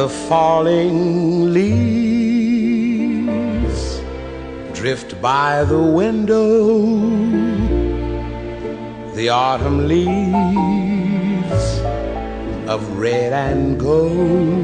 the falling leaves drift by the window, the autumn leaves of red and gold.